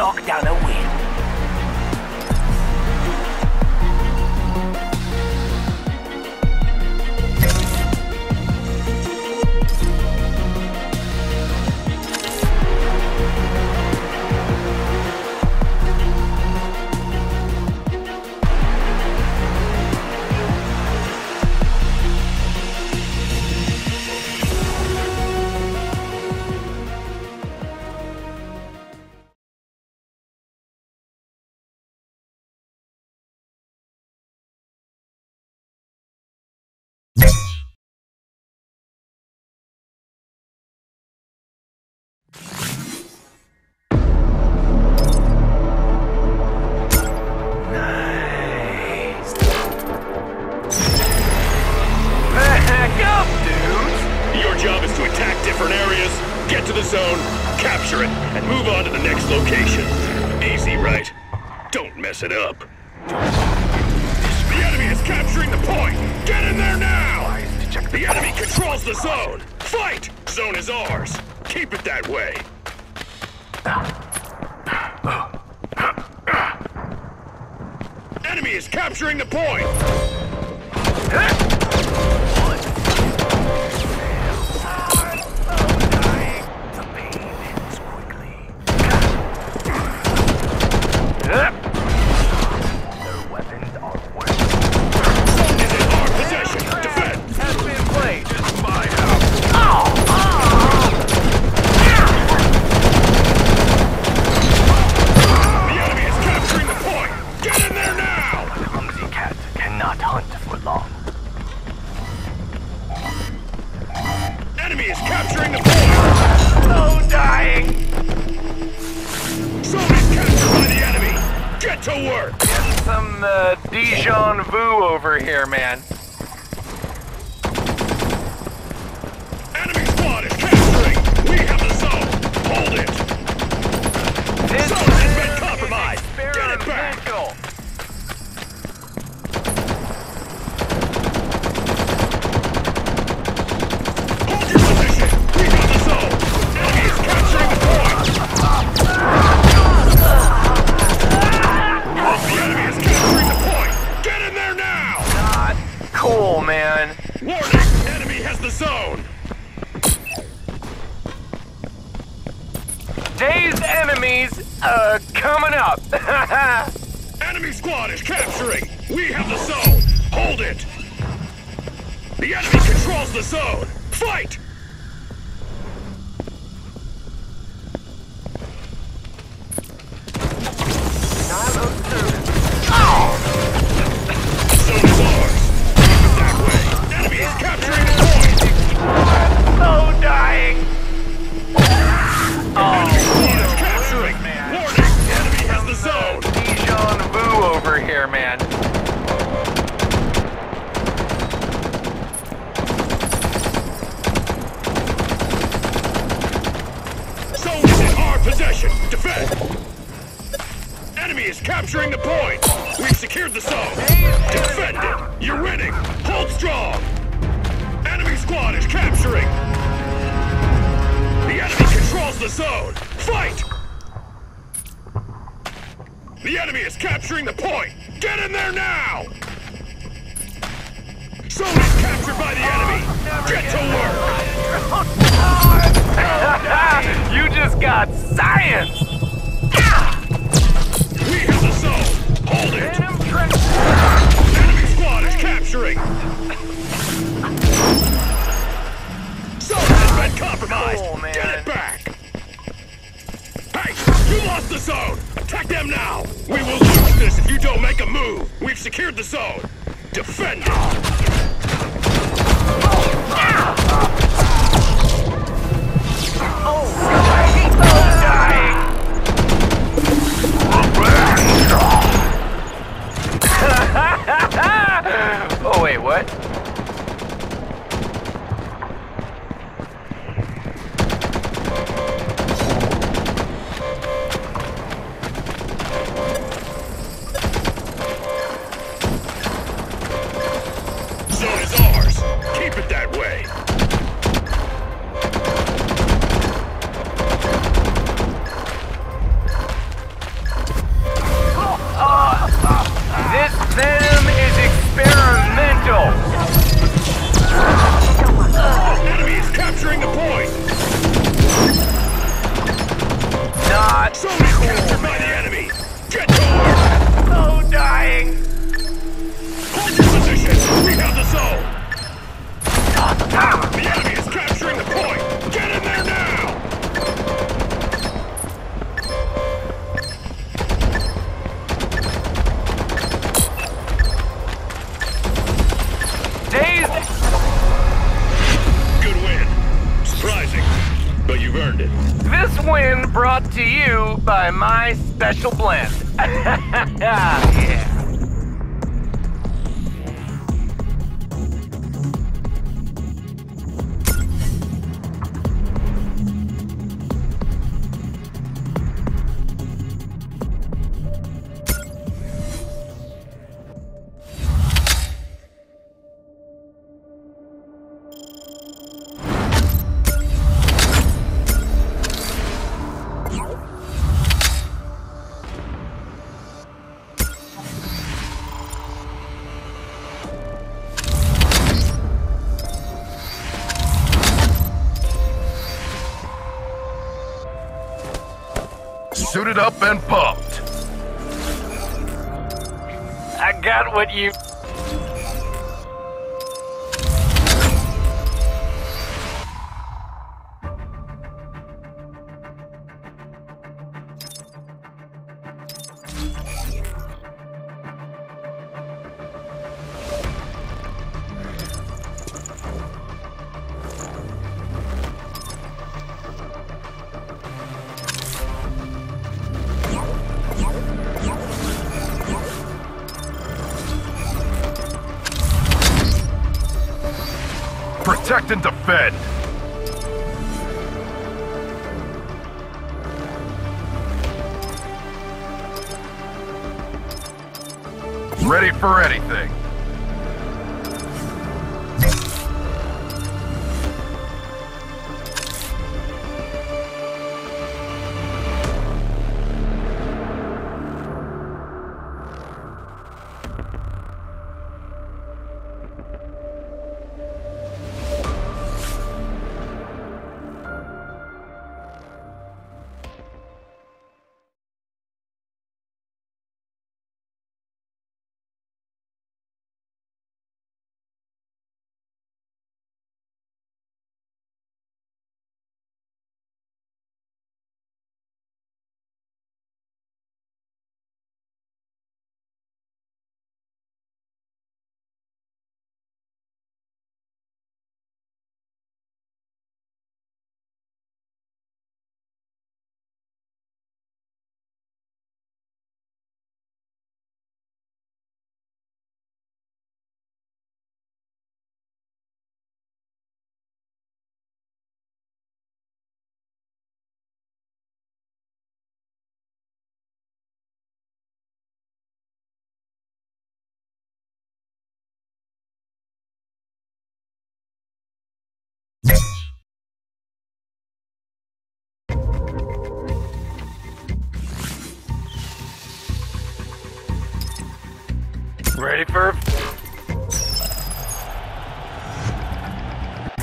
lock down attack different areas, get to the zone, capture it, and move on to the next location. Easy, right? Don't mess it up. The enemy is capturing the point! Get in there now! The enemy controls the zone! Fight! Zone is ours! Keep it that way! Enemy is capturing the point! Vu over here, man. Enemy squad is capturing! We have the zone! Hold it! The enemy controls the zone! Fight! Capturing the point! We've secured the zone! Defend it! You're winning! Hold strong! Enemy squad is capturing! The enemy controls the zone! Fight! The enemy is capturing the point! Get in there now! Zone is captured by the enemy! Get to work! you just got science. Hold it! Enemy squad is capturing! Zone has been compromised! Cool. Get it back! Hey! You lost the zone! Attack them now! We will lose this if you don't make a move! We've secured the zone! Defend it! oh wait, what? My special blend. yeah. Suited up and pumped. I got what you. Protect and defend. Ready for anything. Ready for.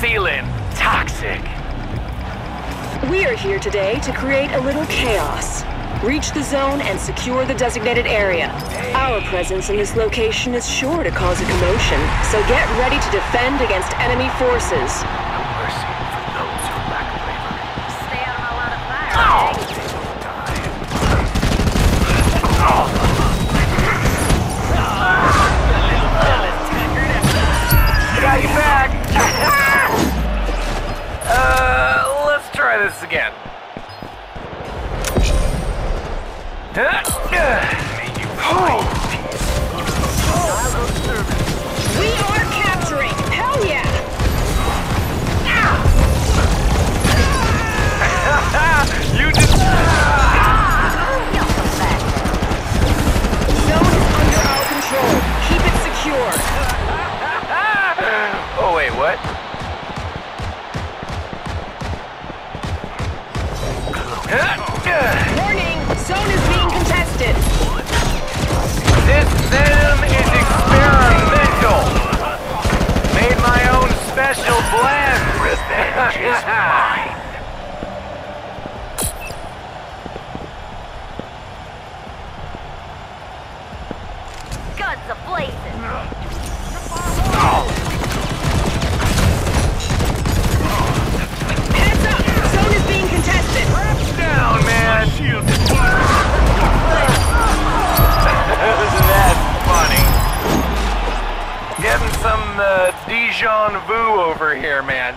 Feeling toxic. We are here today to create a little chaos. Reach the zone and secure the designated area. Our presence in this location is sure to cause a commotion, so get ready to defend against enemy forces. Try this again. We Warning! Zone is being contested. This venom is experimental. Made my own special blend. Revenge is mine. Dijon vu over here, man.